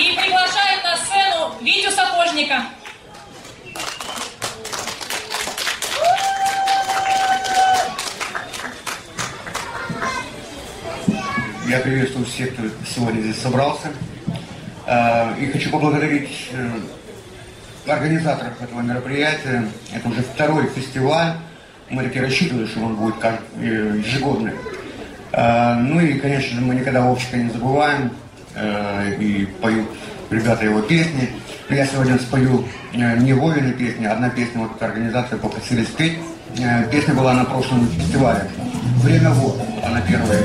и приглашает на сцену Витю Сапожника. Я приветствую всех, кто сегодня здесь собрался. Э, И хочу поблагодарить э, организаторов этого мероприятия. Это уже второй фестиваль. Мы таки рассчитывали, что он будет э, ежегодный. Ну и, конечно же, мы никогда Вовчика не забываем. Э, И поют ребята его песни. Я сегодня спою э, не Вовины песни, одна песня, вот организация попросили спеть. Э, Песня была на прошлом фестивале. «Время вот», она первая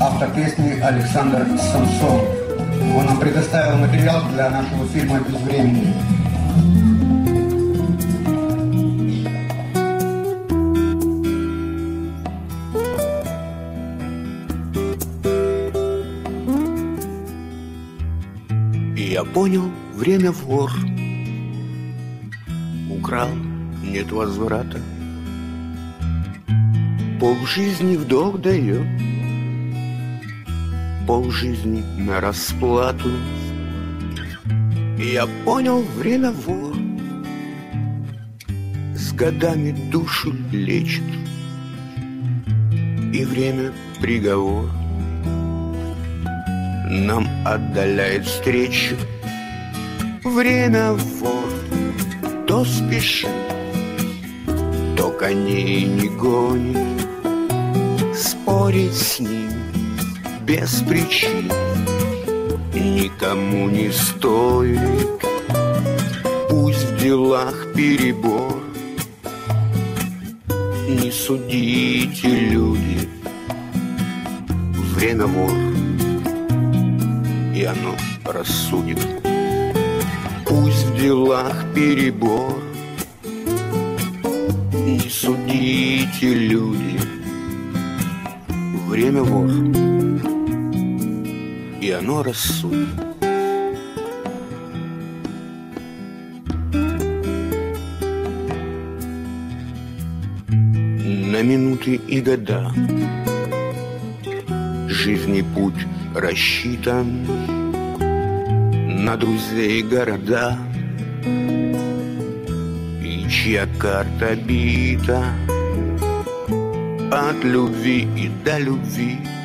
автор песни Александр Самсон. Он нам предоставил материал для нашего фильма «Без времени». И я понял, время вор. Украл, нет возврата. Пол жизни в долг дает Пол жизни на расплату. Я понял, время вор. С годами душу лечит. И время приговор. Нам отдаляет встречу. Время вор. То спешит, то коней не гонит. Спорить с ним без причин Никому не стоит Пусть в делах перебор Не судите, люди Время вор и оно рассудит. Пусть в делах перебор, не судите, люди. Время вор, и оно рассудит. На минуты и года Жизни путь рассчитан. На друзей города И чья карта бита. От любви и до любви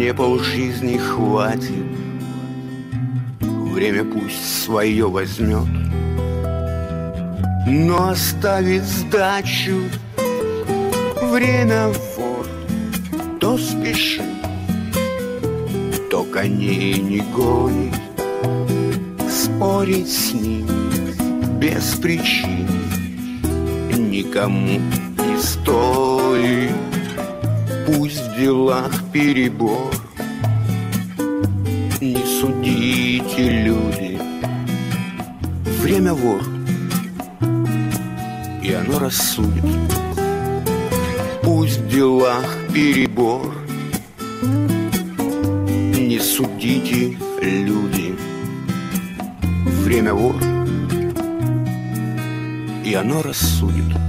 Мне полжизни хватит. Время пусть свое возьмет. Но оставит сдачу. Время вор. То спешит то коней не гонит. Спорить с ним без причин Никому не стоит Пусть в делах перебор. Не судите, люди. Время вор. И оно рассудит. Пусть в делах перебор. Не судите, люди. Время вор, и оно рассудит.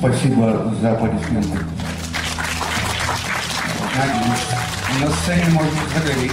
Спасибо за аплодисменты. На сцене можно загореть.